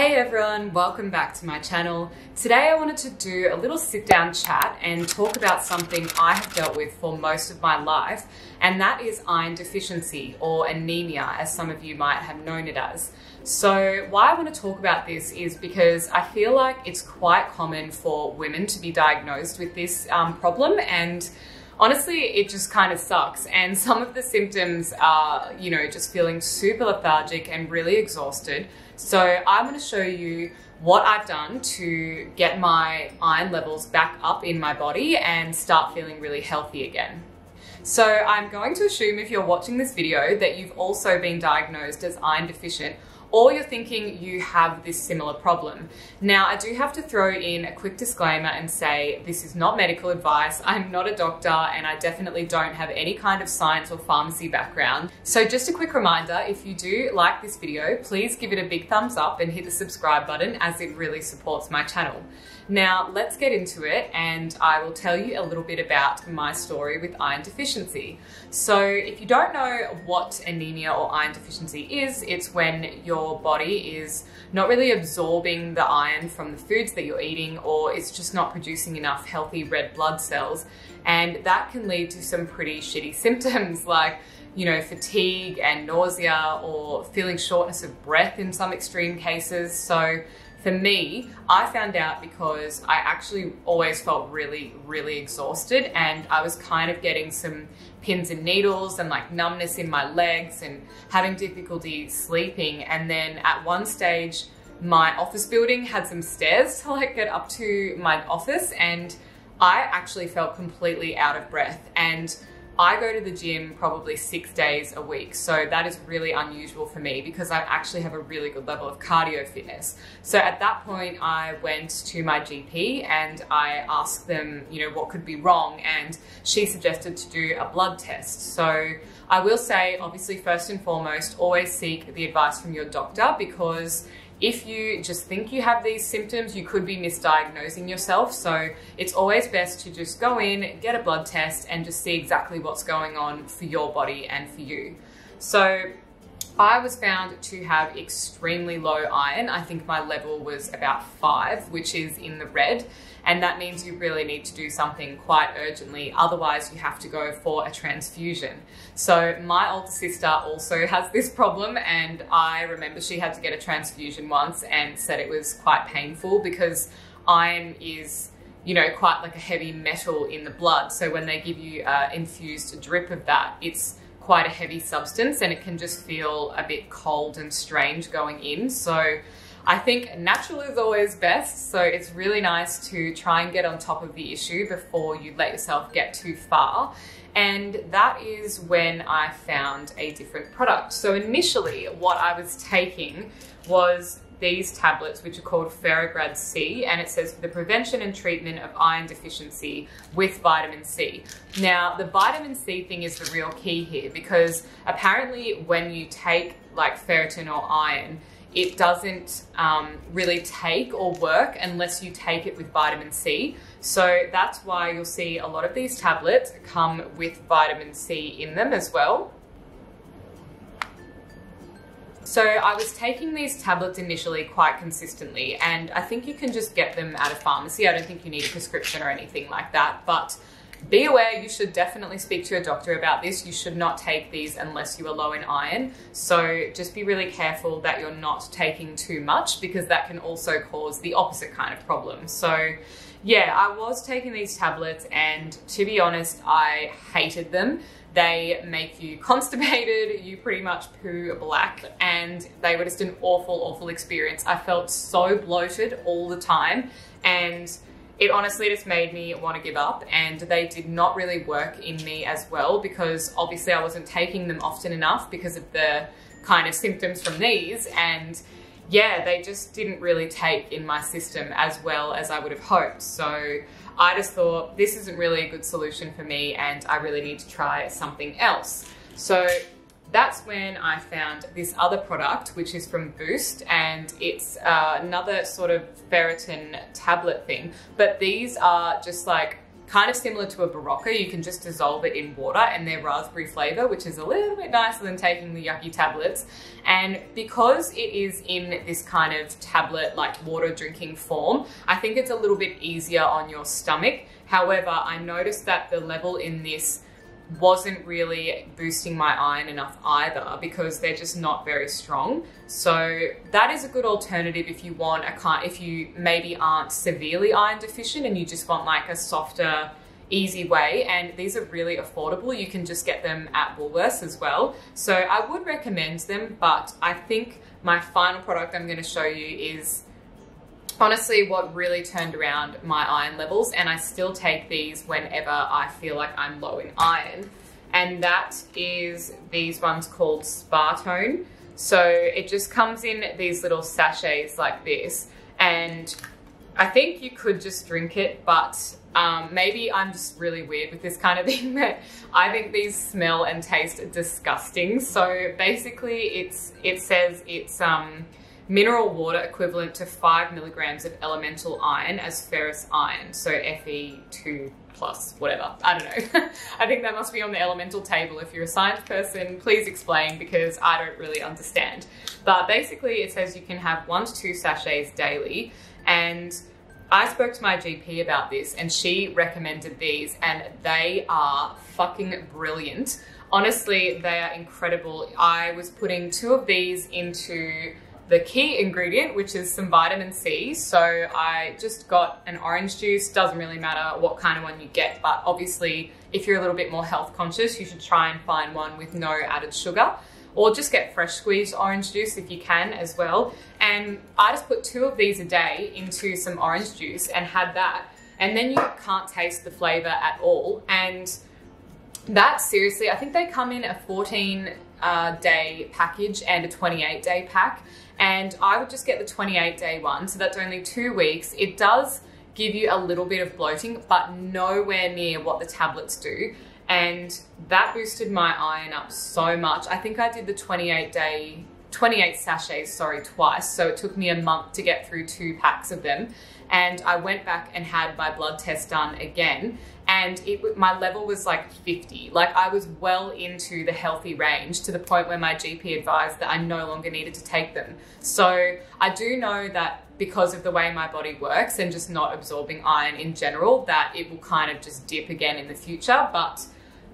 Hey everyone, welcome back to my channel. Today I wanted to do a little sit down chat and talk about something I have dealt with for most of my life, and that is iron deficiency or anemia, as some of you might have known it as. So, why I want to talk about this is because I feel like it's quite common for women to be diagnosed with this um, problem, and honestly, it just kind of sucks. And some of the symptoms are, you know, just feeling super lethargic and really exhausted. So I'm going to show you what I've done to get my iron levels back up in my body and start feeling really healthy again. So I'm going to assume if you're watching this video that you've also been diagnosed as iron deficient or you're thinking you have this similar problem. Now, I do have to throw in a quick disclaimer and say this is not medical advice. I'm not a doctor and I definitely don't have any kind of science or pharmacy background. So just a quick reminder, if you do like this video, please give it a big thumbs up and hit the subscribe button as it really supports my channel. Now, let's get into it and I will tell you a little bit about my story with iron deficiency. So, if you don't know what anemia or iron deficiency is, it's when your body is not really absorbing the iron from the foods that you're eating or it's just not producing enough healthy red blood cells. And that can lead to some pretty shitty symptoms like you know, fatigue and nausea or feeling shortness of breath in some extreme cases. So for me, I found out because I actually always felt really, really exhausted and I was kind of getting some pins and needles and like numbness in my legs and having difficulty sleeping. And then at one stage, my office building had some stairs to like get up to my office and I actually felt completely out of breath and I go to the gym probably six days a week. So that is really unusual for me because I actually have a really good level of cardio fitness. So at that point, I went to my GP and I asked them, you know, what could be wrong. And she suggested to do a blood test. So I will say, obviously, first and foremost, always seek the advice from your doctor because if you just think you have these symptoms, you could be misdiagnosing yourself. So it's always best to just go in, get a blood test, and just see exactly what's going on for your body and for you. So I was found to have extremely low iron. I think my level was about five, which is in the red. And that means you really need to do something quite urgently. Otherwise, you have to go for a transfusion. So, my older sister also has this problem. And I remember she had to get a transfusion once and said it was quite painful because iron is you know, quite like a heavy metal in the blood. So when they give you uh, infused drip of that, it's quite a heavy substance and it can just feel a bit cold and strange going in. So I think natural is always best. So it's really nice to try and get on top of the issue before you let yourself get too far. And that is when I found a different product. So initially what I was taking was these tablets, which are called Ferrograd C, and it says for the prevention and treatment of iron deficiency with vitamin C. Now, the vitamin C thing is the real key here because apparently when you take like ferritin or iron, it doesn't um, really take or work unless you take it with vitamin C. So that's why you'll see a lot of these tablets come with vitamin C in them as well. So I was taking these tablets initially quite consistently, and I think you can just get them at a pharmacy. I don't think you need a prescription or anything like that, but be aware you should definitely speak to your doctor about this. You should not take these unless you are low in iron. So just be really careful that you're not taking too much because that can also cause the opposite kind of problem. So yeah, I was taking these tablets and to be honest, I hated them. They make you constipated, you pretty much poo black, and they were just an awful, awful experience. I felt so bloated all the time, and it honestly just made me want to give up and they did not really work in me as well because obviously I wasn't taking them often enough because of the kind of symptoms from these and yeah, they just didn't really take in my system as well as I would have hoped. So I just thought this isn't really a good solution for me and I really need to try something else. So that's when I found this other product, which is from Boost, and it's uh, another sort of ferritin tablet thing. But these are just like kind of similar to a Berocca. You can just dissolve it in water and they're raspberry flavor, which is a little bit nicer than taking the yucky tablets. And because it is in this kind of tablet, like water drinking form, I think it's a little bit easier on your stomach. However, I noticed that the level in this wasn't really boosting my iron enough either because they're just not very strong. So that is a good alternative if you want a kind, if you maybe aren't severely iron deficient and you just want like a softer, easy way. And these are really affordable. You can just get them at Woolworths as well. So I would recommend them, but I think my final product I'm going to show you is honestly what really turned around my iron levels and I still take these whenever I feel like I'm low in iron and that is these ones called Spatone. So it just comes in these little sachets like this and I think you could just drink it but um, maybe I'm just really weird with this kind of thing but I think these smell and taste disgusting so basically it's it says it's um, mineral water equivalent to five milligrams of elemental iron as ferrous iron, so Fe2 plus whatever. I don't know. I think that must be on the elemental table. If you're a science person, please explain because I don't really understand. But basically it says you can have one to two sachets daily and I spoke to my GP about this and she recommended these and they are fucking brilliant. Honestly, they are incredible. I was putting two of these into the key ingredient, which is some vitamin C. So I just got an orange juice, doesn't really matter what kind of one you get, but obviously if you're a little bit more health conscious, you should try and find one with no added sugar or just get fresh squeezed orange juice if you can as well. And I just put two of these a day into some orange juice and had that. And then you can't taste the flavor at all. And that seriously, I think they come in a 14 uh, day package and a 28 day pack. And I would just get the 28 day one. So that's only two weeks. It does give you a little bit of bloating, but nowhere near what the tablets do. And that boosted my iron up so much. I think I did the 28 day 28 sachets, sorry, twice. So it took me a month to get through two packs of them. And I went back and had my blood test done again. And it, my level was like 50. Like I was well into the healthy range to the point where my GP advised that I no longer needed to take them. So I do know that because of the way my body works and just not absorbing iron in general, that it will kind of just dip again in the future. But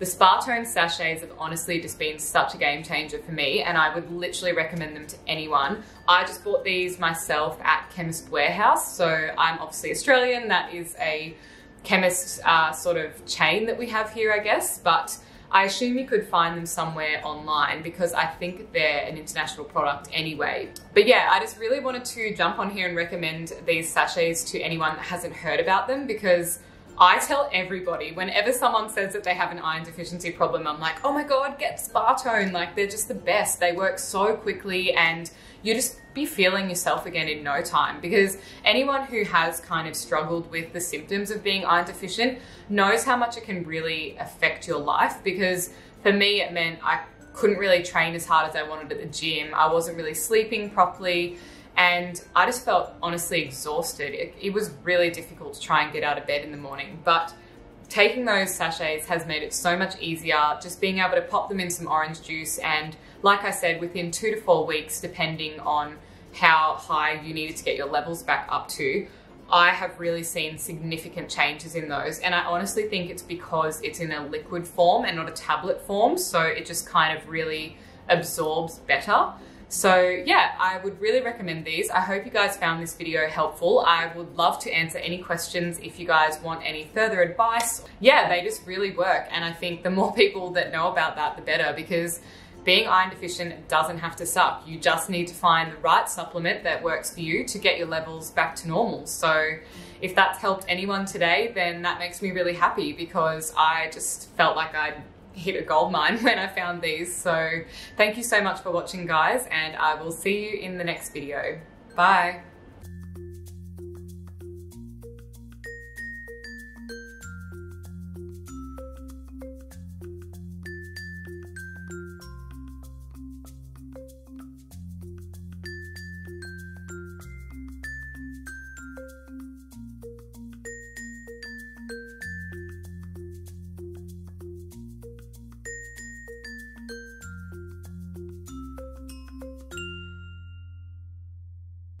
the Spatone sachets have honestly just been such a game changer for me and I would literally recommend them to anyone. I just bought these myself at Chemist Warehouse. So I'm obviously Australian. That is a chemist uh, sort of chain that we have here, I guess. But I assume you could find them somewhere online because I think they're an international product anyway. But yeah, I just really wanted to jump on here and recommend these sachets to anyone that hasn't heard about them because I tell everybody, whenever someone says that they have an iron deficiency problem, I'm like, oh my God, get Spatone. Like they're just the best. They work so quickly and you just be feeling yourself again in no time because anyone who has kind of struggled with the symptoms of being iron deficient knows how much it can really affect your life because for me it meant I couldn't really train as hard as I wanted at the gym. I wasn't really sleeping properly and I just felt honestly exhausted. It, it, was really difficult to try and get out of bed in the morning, but taking those sachets has made it so much easier. Just being able to pop them in some orange juice and like I said, within two to four weeks, depending on how high you needed to get your levels back up to, I have really seen significant changes in those. And I honestly think it's because it's in a liquid form and not a tablet form. So it just kind of really absorbs better. So yeah, I would really recommend these. I hope you guys found this video helpful. I would love to answer any questions if you guys want any further advice. Yeah, they just really work. And I think the more people that know about that, the better because being iron deficient doesn't have to suck. You just need to find the right supplement that works for you to get your levels back to normal. So if that's helped anyone today, then that makes me really happy because I just felt like I'd hit a gold mine when I found these. So thank you so much for watching guys and I will see you in the next video. Bye.